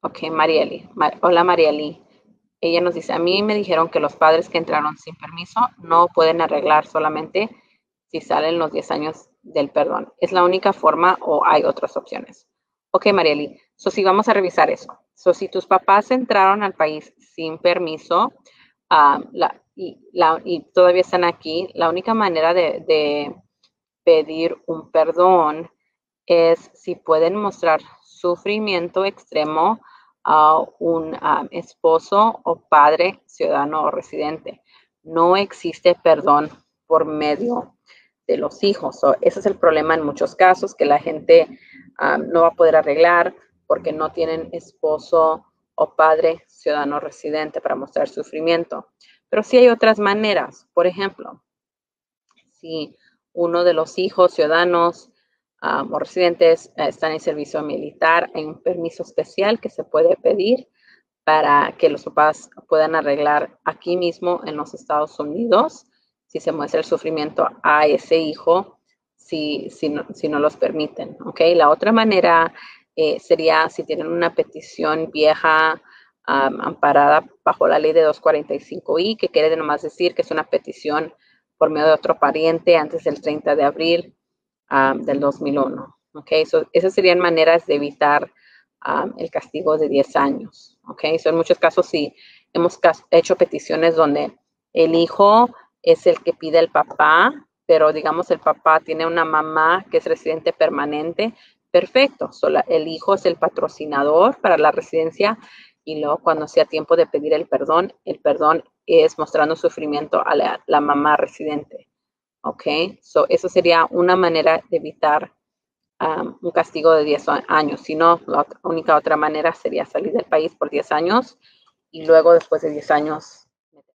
Ok, Marieli. hola, Marieli. Ella nos dice, a mí me dijeron que los padres que entraron sin permiso no pueden arreglar solamente si salen los 10 años del perdón. ¿Es la única forma o hay otras opciones? Ok, Marieli. So, si vamos a revisar eso. So, si tus papás entraron al país sin permiso y, todavía están aquí, la única manera de pedir un perdón es si pueden mostrar sufrimiento extremo a un esposo o padre ciudadano o residente. No existe perdón por medio de los hijos. ese es el problema en muchos casos, que la gente no va a poder arreglar porque no tienen esposo o padre ciudadano residente para mostrar sufrimiento. Pero sí hay otras maneras. Por ejemplo, si uno de los hijos ciudadanos o residentes eh, están en servicio militar, hay un permiso especial que se puede pedir para que los papás puedan arreglar aquí mismo en los Estados Unidos si se muestra el sufrimiento a ese hijo, si, si, no, si no los permiten. ¿okay? La otra manera eh, sería si tienen una petición vieja amparada bajo la ley de 245i, que quiere nomás decir que es una petición por medio de otro pariente antes del 30 de abril del 2001. Okay, so esas serían maneras de evitar el castigo de 10 años. Okay, so en muchos casos sí hemos hecho peticiones donde el hijo es el que pide el papá, pero digamos el papá tiene una mamá que es residente permanente. Perfecto, so el hijo es el patrocinador para la residencia y luego cuando sea tiempo de pedir el perdón, el perdón es mostrando sufrimiento a la mamá residente. ¿Ok? So, eso sería una manera de evitar um, un castigo de 10 años. Si no, la única otra manera sería salir del país por 10 años y luego después de 10 años